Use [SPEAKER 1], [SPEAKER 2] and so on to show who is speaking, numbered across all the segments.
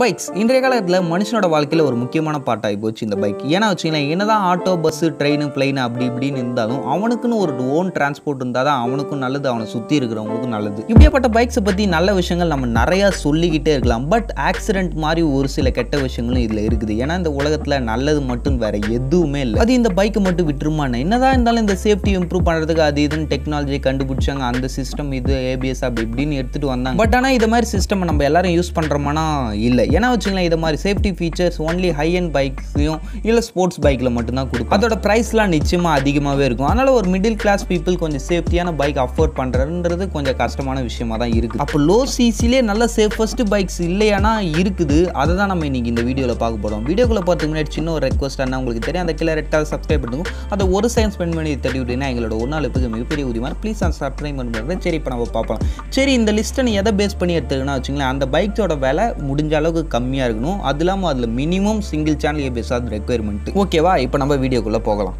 [SPEAKER 1] Bikes. இன்றைய காலத்தில் மனுஷனோட வாழ்க்கையில் ஒரு முக்கியமான பார்ட் போச்சு இந்த பைக். ஏன்னா வச்சுக்கலாம் என்னதான் ஆட்டோ பஸ்ஸு ட்ரெயின் பிளைன் அப்படி இப்படின்னு இருந்தாலும் அவனுக்குன்னு ஒரு ஓன் டிரான்ஸ்போர்ட் இருந்தால் தான் அவனுக்கும் நல்லது அவனை சுற்றி இருக்கிறவங்களுக்கும் நல்லது. இப்படியாப்பட்ட பைக்ஸை பற்றி நல்ல விஷயங்கள் நம்ம நிறையா சொல்லிக்கிட்டே இருக்கலாம். பட் ஆக்சிடென்ட் மாதிரி ஒரு சில கெட்ட விஷயங்களும் இதில் இருக்குது. ஏன்னா இந்த உலகத்தில் நல்லது மட்டும் வேற எதுவுமே இல்லை. அது இந்த பைக்கை மட்டும் விட்டுருமான்னு என்னதான் இருந்தாலும் இந்த சேஃப்டி இம்ப்ரூவ் பண்ணுறதுக்கு அது இதுன்னு டெக்னாலஜி கண்டுபிடிச்சாங்க. அந்த சிஸ்டம் இது ஏபிஎஸ் அப்படி இப்படின்னு எடுத்துகிட்டு வந்தாங்க. பட் ஆனால் இது மாதிரி சிஸ்டம் நம்ம எல்லாரும் யூஸ் பண்ணுறோமானா இல்லை. ஏன்னா வச்சுங்களேன் இது மாதிரி safety features only high end பைக்ஸையும் இல்லை ஸ்போர்ட்ஸ் பைக்கில் மட்டும்தான் கொடுக்கும் அதோட ப்ரைஸ்லாம் நிச்சயமாக அதிகமாகவே இருக்கும். அதனால் ஒரு மிடில் கிளாஸ் பீப்புள் கொஞ்சம் சேஃப்டியான பைக் அஃபோர்ட் பண்ணுறதுன்றது கொஞ்சம் கஷ்டமான விஷயமா தான் இருக்குது. அப்போ லோ சிசிலே நல்ல சேஃபஸ்ட் பைக்ஸ் இல்லையானா இருக்குது. அதை தான் நம்ம இன்னைக்கு இந்த வீடியோவில் பார்க்க போகிறோம் வீடியோக்குள்ளே பார்த்துக்கு முன்னாடி சின்ன ஒரு ரெக்வஸ்ட் என்ன உங்களுக்கு தெரியும். அந்த கீழே ரெட் கலர் சப்ஸ்கிரைப் பண்ணுங்க அதை ஒரு சைன் ஸ்பெண்ட் பண்ணி தட்டி விட்டீங்கன்னா எங்களோட ஒரு நாள் இப்போ மிகப்பெரிய உரிமை ப்ளீஸ் அந்த சப்ஸ்கிரைப் பண்ணுறது சரி இப்போ நம்ம பார்ப்போம். சரி இந்த லிஸ்ட்டை நீ எதை பேஸ் பண்ணி எடுத்துக்கன்னா வச்சுங்களேன் அந்த பைக்கோட விலை முடிஞ்ச அளவுக்கு கம்மியாக இருக்கணும். அது இல்லாமல் அதில் மினிமம் சிங்கிள் சேனல் ஏபிஎஸ் அது ரெக்குயர்மெண்ட் ஓகேவா இப்போ நம்ம வீடியோக்குள்ளே போகலாம்.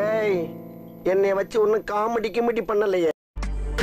[SPEAKER 2] ஏய் வச்சு ஒன்னும் காமெடி கிமெடி பண்ணலையே.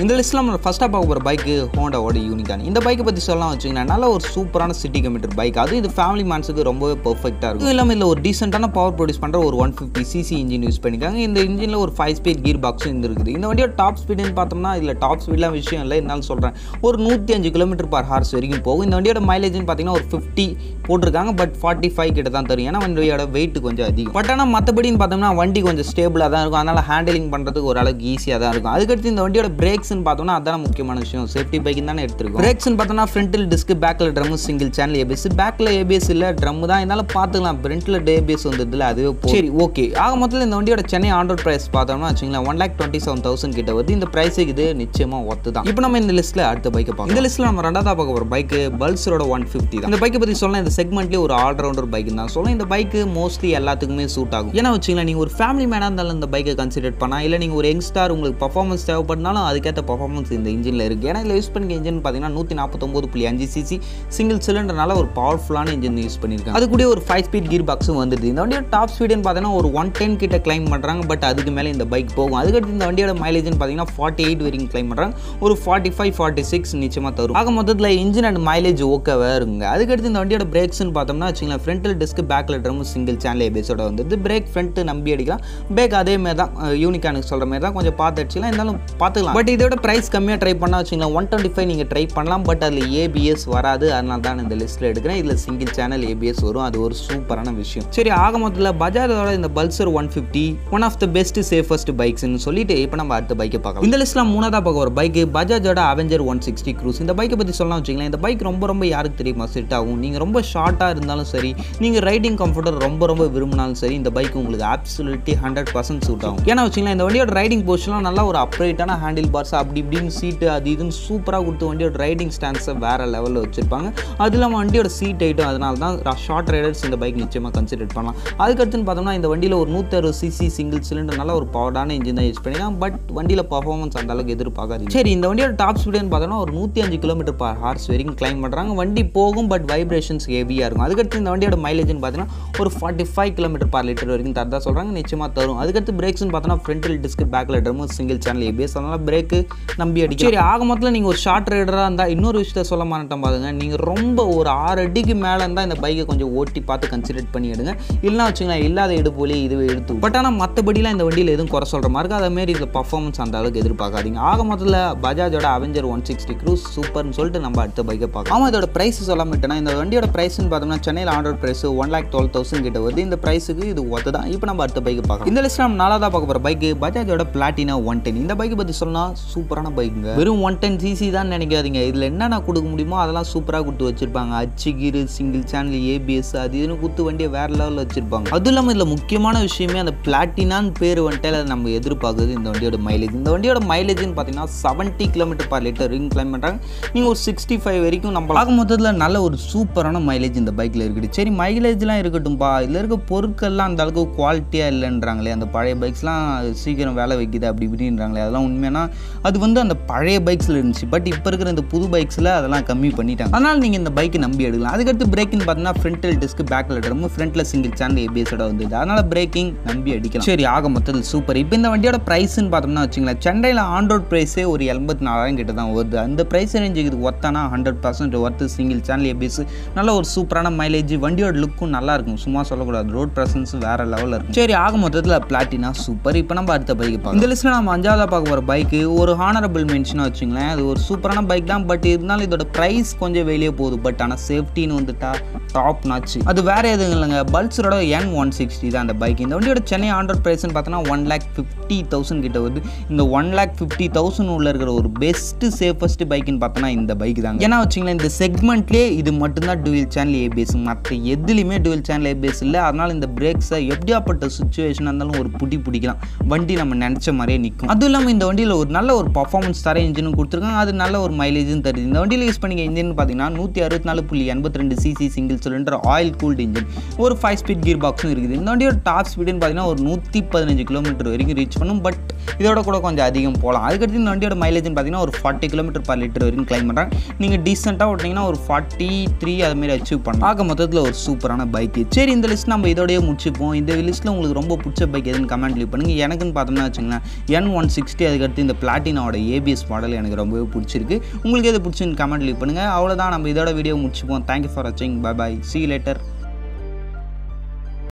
[SPEAKER 1] இந்த லிஸ்ட்டில் நம்ம ஃபஸ்ட்டாக பார்க்க போகிற பைக்கு ஹோண்டாவோட யூனிகான் இந்த பைக்கை பற்றி சொல்லலாம் வச்சுங்கன்னா நல்ல ஒரு சூப்பரான சிட்டி கமிட்டர் பைக் அது இது ஃபேமிலி மேன்ஸுக்கு ரொம்பவே பர்ஃபெக்டாக இருக்கும். இல்லாமல் இதில் ஒரு டீசெண்டான பவர் ப்ரொடியூஸ் பண்ணுற ஒரு one fifty CC engine use பண்ணிக்காங்க இந்த இன்ஜினில் ஒரு ஃபைவ் ஸ்பீட் கீர் பாக்ஸும் இருக்குது. இந்த வண்டியோட டாப் ஸ்பீடுன்னு பார்த்தோம்னா இதில் டாப் ஸ்பீட்லாம் விஷயம் இல்லை இருந்தாலும் சொல்கிறேன் ஒரு நூற்றி அஞ்சு கிலோமீட்டர் பர் ஹார்ஸ் வரைக்கும் போகும். இந்த வண்டியோட மைலேஜ்னு பார்த்தீங்கன்னா ஒரு ஃபிஃப்டி போட்டிருக்காங்க பட் ஃபார்ட்டி ஃபைவ் கிட்ட தான் தரும் ஏன்னா வண்டியோட வெயிட் கொஞ்சம் அதிகம். பட் ஆனால் மற்றபடின்னு பார்த்தோம்னா வண்டி கொஞ்சம் ஸ்டேபிளாக தான் இருக்கும். அதனால் ஹேண்டிலிங் பண்ணுறதுக்கு ஓரளவுக்கு ஈஸியாக தான் இருக்கும். அதுக்கடுத்து இந்த வண்டியோட பிரேக் பிரேக்ஸ்னு பார்த்தோம்னா அதான் முக்கியமான விஷயம். சேஃப்டி பைக் தானே எடுத்துருக்கோம். பிரேக்ஸ்னு பார்த்தோம்னா ஃப்ரண்ட்டில் டிஸ்க் பேக்கில் ட்ரம் சிங்கிள் சேனல் ஏபிஎஸ் பேக்கில் ஏபிஎஸ் இல்லை ட்ரம் தான். இருந்தாலும் பார்த்துக்கலாம். ஃப்ரண்ட்டில் ஏபிஎஸ் வந்ததுல அதுவே. சரி ஓகே ஆக மொத்தத்தில் இந்த வண்டியோட சென்னை ஆண்டர் ப்ரைஸ் பார்த்தோம்னா வச்சுங்களேன் one lakh twenty seven thousand கிட்ட வருது. இந்த ப்ரைஸுக்கு இது நிச்சயமாக ஒத்து தான். இப்போ நம்ம இந்த லிஸ்ட்டில் அடுத்த பைக்கை பார்க்கலாம். இந்த லிஸ்ட்டில் நம்ம ரெண்டாவது பார்க்க போகிற பைக்கு பல்சரோட ஒன் ஃபிஃப்டி தான். இந்த பைக்கை பற்றி சொல்லலாம். இந்த செக்மெண்ட்லேயே ஒரு ஆல்ரவுண்டர் பைக் தான். சொல்லலாம். இந்த பைக்கு மோஸ்ட்லி எல்லாத்துக்குமே சூட் ஆகும். ஏன்னா வச்சுங்களேன் நீங்கள் ஒரு ஃபேமிலி மேனாக இருந்தாலும் இந்த பைக்கை கன்சிடர் பண்ணா இல்லை நீங்கள் ஒரு யங்ஸ்டார் உங்களுக்கு பர்ஃபார்மன்ஸ் தேவைப்படனாலும் அதுக்கேற்ற பர்ஃபார்மன்ஸ் இந்த இன்ஜினில் இருக்குது ஏன்னா இதில் யூஸ் பண்ணிக்க இன்ஜின் பார்த்தீங்கன்னா நூற்றி நாற்பத்தொம்போது புள்ளி அஞ்சு சிசி சிங்கிள் சிலிண்டர்னால ஒரு பவர்ஃபுல்லான இன்ஜின் யூஸ் பண்ணியிருக்காங்க அது கூட ஒரு ஃபைவ் ஸ்பீட் கீர் பாக்ஸும் வந்துடுது. இந்த வண்டியோட டாப் ஸ்பீடுன்னு பார்த்தீங்கன்னா ஒரு ஒன் டென் கிட்ட கிளைம் பண்ணுறாங்க பட் அதுக்கு மேலே இந்த பைக் போகும். அதுக்கடுத்து இந்த வண்டியோட மைலேஜ்னு பார்த்தீங்கன்னா ஃபார்ட்டி எயிட் வரைக்கும் கிளைம் பண்ணுறாங்க ஒரு ஃபார்ட்டி ஃபைவ் ஃபார்ட்டி சிக்ஸ் நிச்சயமாக தரும். ஆக மொத்தத்தில் இன்ஜின் அண்ட் மைலேஜ் ஓகேவாக இருங்க. அதுக்கடுத்து இந்த வண்டியோட பிரேக்ஸ்னு பார்த்தோம்னா வச்சுங்களேன் ஃப்ரண்ட்டில் டிஸ்க் பேக்கில் ட்ரம் சிங்கிள் சேனல் ஏபிஎஸோட வந்துது பிரேக் ஃப்ரண்ட் நம்பி அடிக்கலாம். பேக் அதே மாதிரி தான் யூனிக்கானுக்கு சொல்கிற மாதிரி தான் கொஞ்சம் பார்த்து அடிச்சிக்கலாம். இருந்தாலும் பார்த்துக்கலாம். பட் இதோட ப்ரைஸ் கம்மியாக ட்ரை பண்ணால் வச்சுக்கலாம் ஒன் டுவெண்ட்டி ஃபைவ் நீங்கள் ட்ரை பண்ணலாம் பட் அதில் ஏபிஎஸ் வராது. அதனால தான் இந்த லிஸ்ட்டில் எடுக்கிறேன். இதில் சிங்கிள் சேனல் ஏபிஎஸ் வரும். அது ஒரு சூப்பரான விஷயம். சரி ஆக மொத்தத்தில் பஜாஜோட இந்த Pulsar one fifty one of the best safest பைக்ஸ்னு சொல்லிட்டு இப்போ நம்ம அடுத்த பைக்கை பார்க்கலாம். இந்த லிஸ்ட்டில் மூணாவதாக பார்க்க ஒரு பைக் பஜாஜோட அவெஞ்சர் ஒன் சிக்ஸ்டி க்ரூஸ் இந்த பைக்கை பற்றி சொல்லலாம் வச்சுக்கலாம் இந்த பைக் ரொம்ப ரொம்ப யாருக்கு தெரியுமா செட் ஆகும்? நீங்கள் ரொம்ப ஷார்ட்டாக இருந்தாலும் சரி நீங்கள் ரைடிங் கம்ஃபர்டர் ரொம்ப ரொம்ப விரும்பினாலும் சரி இந்த பைக் உங்களுக்கு ஆப்சல்யூட்டி ஹண்ட்ரட் பர்சன்ட் சூட் ஆகும். ஏன்னா வச்சுக்கலாம் இந்த வண்டியோட ரைடிங் பொசிஷன்லாம் நல்லா ஒரு அப்ரைட்டான ஹேண்டில் பார்ஸ் அப்படி இப்படின்னு சீட்டு அது இதுன்னு சூப்பராக கொடுத்து வண்டியோட ரைடிங் ஸ்டான்ஸை வேறு லெவலில் வச்சுருப்பாங்க. அது இல்லாமல் வண்டியோட சீட் ஐட்டும் அதனால தான் ஷார்ட் ரைடர்ஸ் இந்த பைக் நிச்சயமாக கன்சிடர் பண்ணலாம். அதுக்கடுத்துன்னு பார்த்தோம்னா இந்த வண்டியில் ஒரு நூற்றறுபது சிசி சிங்கிள் சிலிண்டர் நல்ல ஒரு பவர்டான இன்ஜின் தான் யூஸ் பண்ணிக்கலாம். பட் வண்டியில் பர்ஃபார்மன்ஸ் அந்த அளவுக்கு எதிர்பார்க்காது சரி இந்த வண்டியோட டாப் ஸ்பீடுன்னு பார்த்தோம்னா ஒரு நூற்றி அஞ்சு கிலோமீட்டர் பர் ஹார்ஸ் வரைக்கும் கிளைம் பண்ணுறாங்க வண்டி போகும் பட் வைப்ரேஷன்ஸ் ஹெவியாக இருக்கும். அதுக்கடுத்து இந்த வண்டியோட மைலேஜ்னு பார்த்தீங்கன்னா ஒரு forty five kilometre per litre வரைக்கும் தரதா சொல்கிறாங்க நிச்சயமாக தரும். அதுக்கடுத்து பிரேக்ஸ்னு பார்த்தோன்னா ஃப்ரண்டில் டிஸ்க் பேக்கில் ட்ரம்மு சிங்கிள் சேனல் ஏபிஎஸ் அதனால் பிரேக்கு நம்பி அடிக்கும் சரி ஆக மொத்தத்தில் நீங்கள் ஒரு ஷார்ட் ரைடராக இருந்தால் இன்னொரு விஷயத்த சொல்ல மாட்டேன் பாருங்க. நீங்கள் ரொம்ப ஒரு ஆறு அடிக்கு மேலே இருந்தால் இந்த பைக்கை கொஞ்சம் ஓட்டி பார்த்து கன்சிடர் பண்ணி எடுங்க. இல்லைனா வச்சுங்களேன் இல்லாத எடுப்போலே இதுவே எடுத்து பட் ஆனால் மற்றபடிலாம் இந்த வண்டியில் எதுவும் குறை சொல்கிற மாதிரி இருக்கு அதேமாரி இந்த பர்ஃபார்மன்ஸ் அந்த அளவுக்கு எதிர்பார்க்காதீங்க. ஆக மொத்தத்தில் பஜாஜோட அவெஞ்சர் ஒன் சிக்ஸ்டி க்ரூஸ் சூப்பர்னு சொல்லிட்டு நம்ம அடுத்த பைக்கை பார்க்கலாம். ஆமாம் இதோட ப்ரைஸ் சொல்ல மாட்டேன்னா இந்த வண்டியோட ப்ரைஸ்னு பார்த்தோம்னா சென்னையில் order price one lakh twelve thousand கிட்ட வருது. இந்த ப்ரைஸுக்கு இது ஒத்து தான். இப்போ நம்ம அடுத்த பைக் பார்க்கலாம். இந்த லிஸ்ட் நம்ம நாலாவதாக பார்க்க போகிற பைக்கு பஜாஜோட பிளாட்டினா ஒன் டென் இந்த பைக்கை பற்றி சொன்னால் சூப்பரான பைக்குங்க வெறும் ஒன் டென் சிசி தான் நினைக்காதீங்க. இதில் என்னென்ன கொடுக்க முடியுமோ அதெல்லாம் சூப்பராக கொடுத்து வச்சிருப்பாங்க. அச்சு கீரு சிங்கிள் சேனல் ஏபிஎஸ் அது இதுன்னு குத்து வண்டியை வேற லெவலில் வச்சிருப்பாங்க. அதுவும் இல்லாமல் இதில் முக்கியமான விஷயமே அந்த பிளாட்டினான்னு பேர் வந்துட்டு அதை நம்ம எதிர்பார்க்குறது இந்த வண்டியோட மைலேஜ் இந்த வண்டியோட மைலேஜ்னு பார்த்தீங்கன்னா செவன்ட்டி கிலோமீட்டர் பர் லிட்டர் ரிங் கிளைம் பண்ணுறாங்க நீங்கள் ஒரு சிக்ஸ்டி ஃபைவ் வரைக்கும் நம்ம பார்க்க மொத்தத்தில் நல்ல ஒரு சூப்பரான மைலேஜ் இந்த பைக்கில் இருக்குது. சரி மைலேஜ்லாம் இருக்கட்டும். இருக்கட்டும்பா இதில் இருக்க பொருட்கள்லாம் அந்த அளவுக்கு குவாலிட்டியாக இல்லைன்றாங்களே அந்த பழைய பைக்ஸ்லாம் சீக்கிரம் வேலை வைக்குது அப்படி இப்படின்றாங்களே அதெல்லாம் உண்மையான? அது வந்து அந்த பழைய பைக்ஸில் இருந்துச்சு. பட் இப்போ இருக்கிற இந்த புது பைக்ஸில் அதெல்லாம் கம்மி பண்ணிட்டாங்க. அதனால் நீங்கள் இந்த பைக்கை நம்பி எடுக்கலாம். அதுக்கடுத்து பிரேக்கிங் பார்த்தீங்கன்னா ஃப்ரண்ட்டில் டிஸ்க் பேக்கில் ட்ரம்மு ஃப்ரண்ட்டில் சிங்கிள் சேனல் ஏபிஎஸோட வந்தது. அதனால் பிரேக்கிங் நம்பி அடிக்கலாம். சரி ஆக மொத்தத்தில் சூப்பர் இப்போ இந்த வண்டியோட ப்ரைஸ்ன்னு பார்த்தோம்னா வச்சுங்களேன் சென்னையில் ஆன் ரோட் ப்ரைஸே ஒரு எண்பத்தி நாலாயிரம் கிட்ட தான் வருது. அந்த ப்ரைஸ் ரேஞ்சுக்கு இது ஒத்தானா hundred percent worth single channel ABS நல்ல ஒரு சூப்பரான மைலேஜ் வண்டியோட லுக்கும் நல்லா இருக்கும். சும்மா சொல்லக்கூடாது. ரோட் ப்ரெசன்ஸ் வேற லெவலில் இருக்கும். சரி ஆக மொத்தத்தில் பிளாட்டினா சூப்பர் இப்போ நம்ம அடுத்த பைக் பார்க்கலாம். இந்த லிஸ்ட்டில் நம்ம அஞ்சாவதாக பார்க்க போகிற பைக்கு ஒரு ஹானரபிள் மென்ஷனாக வச்சுங்களேன். அது ஒரு சூப்பரான பைக் தான். பட் இருந்தாலும் இதோட ப்ரைஸ் கொஞ்சம் வெளியே போகுது. பட் ஆனால் சேஃப்டின்னு வந்துட்டா டாப் நாச்சு அது வேற எதுவும் இல்லைங்க. பல்சரோட என் ஒன் சிக்ஸ்டி தான் அந்த பைக் இந்த வண்டியோட சென்னை ஆண்ட்ராய்ட் ப்ரைஸ்னு பார்த்தோன்னா ஒன் லேக் ஃபிஃப்டி தௌசண்ட் கிட்ட வருது. இந்த ஒன் லேக் ஃபிஃப்டி தௌசண்ட் உள்ள இருக்கிற ஒரு பெஸ்ட்டு சேஃபஸ்ட் பைக்குன்னு பார்த்தோன்னா இந்த பைக் தாங்க. ஏன்னா வச்சுங்களேன் இந்த செக்மெண்ட்லேயே இது மட்டும்தான் டுவெல் சேனல் ஏபிஎஸ் மற்ற எதுலேயுமே டுவெல் சேனல் ஏபிஎஸ் இல்லை. அதனால் இந்த பிரேக்ஸை எப்படியாப்பட்ட சுச்சுவேஷனாக இருந்தாலும் ஒரு புடி பிடிக்கலாம். வண்டி நம்ம நினச்ச மாதிரியே நிற்கும் அதுவும் இல்லாமல் இந்த வண்டியில் ஒரு நல்ல ஒரு பர்ஃபார்மன்ஸ் தர இன்ஜினும் கொடுத்துருக்காங்க. அது நல்ல ஒரு மைலேஜும் தருது. இந்த வண்டியில் யூஸ் பண்ணிக்க இன்ஜின் பார்த்தீங்கன்னா நூற்றி அறுபத்தி நாலு புள்ளி எண்பத்தி ரெண்டு CC single cylinder oil cooled engine ஒரு ஃபைவ் ஸ்பீட் கீர் பாக்ஸும் இருக்குது. இந்த வண்டியோட டாப் ஸ்பீடுன்னு பார்த்தீங்கன்னா ஒரு நூற்றி பதினஞ்சு கிலோமீட்டர் வரைக்கும் ரீச் பண்ணும். பட் இதோட கூட கொஞ்சம் அதிகம் போகலாம். அதுக்கடுத்து இந்த வண்டியோட மைலேஜ்னு பார்த்தீங்கன்னா ஒரு ஃபார்ட்டி கிலோமீட்டர் பர் லிட்டர் வரைக்கும் கிளைம் பண்ணுறாங்க நீங்கள் டீசெண்டாக ஓட்டிங்கன்னா ஒரு ஃபார்ட்டி த்ரீ அதுமாரி அச்சீவ் பண்ணலாம். ஆக மொத்தத்தில் ஒரு சூப்பரான பைக்கு சரி இந்த லிஸ்ட் நம்ம இதோடய முடிச்சுப்போம் இந்த லிஸ்ட்டில் உங்களுக்கு ரொம்ப பிடிச்ச பைக் எதுன்னு கமெண்ட் லீவ் பண்ணுங்கள் எனக்குன்னு பார்த்தோம்னா வச்சுங்களேன் என் ஒன் சிக்ஸ்டி அதுக்கடுத்து இந்த பிளாட்டினாவோட ஏபிஎஸ் மாடல் எனக்கு ரொம்பவே பிடிச்சிருக்கு. உங்களுக்கு எது பிடிச்சின்னு கமெண்ட் லீவ் பண்ணுங்கள் அவ்வளோதான் நம்ம இதோட வீடியோ முடிச்சுப்போம் தேங்க்யூ ஃபார் வாட்சிங் பை பாய் சி லேட்டர்